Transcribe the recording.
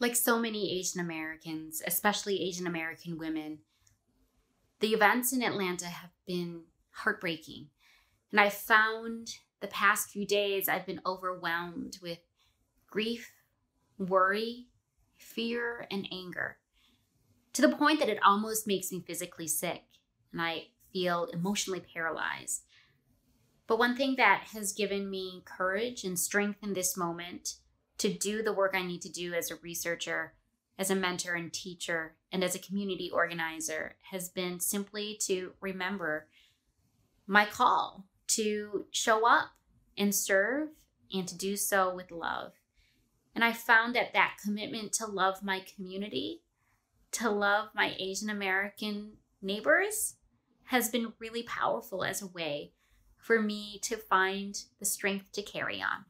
Like so many Asian Americans, especially Asian American women, the events in Atlanta have been heartbreaking. And I found the past few days I've been overwhelmed with grief, worry, fear, and anger to the point that it almost makes me physically sick and I feel emotionally paralyzed. But one thing that has given me courage and strength in this moment to do the work I need to do as a researcher, as a mentor and teacher, and as a community organizer has been simply to remember my call to show up and serve and to do so with love. And I found that that commitment to love my community, to love my Asian American neighbors, has been really powerful as a way for me to find the strength to carry on.